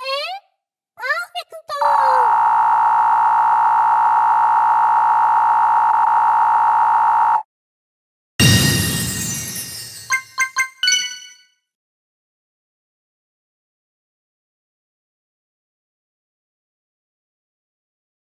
해?